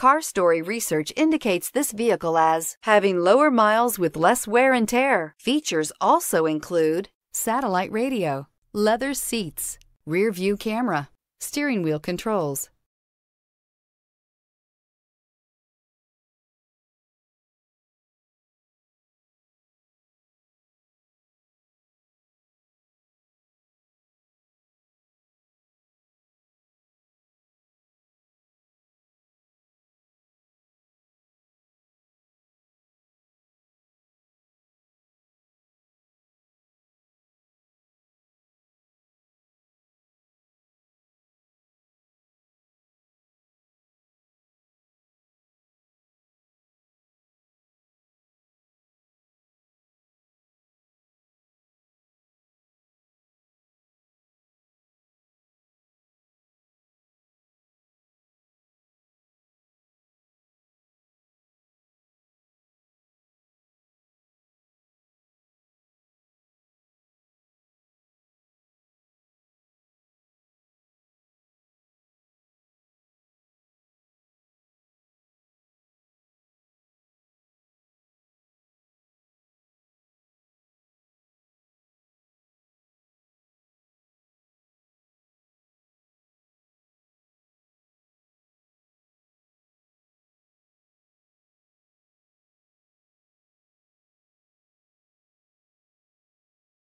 CarStory research indicates this vehicle as having lower miles with less wear and tear. Features also include satellite radio, leather seats, rear view camera, steering wheel controls,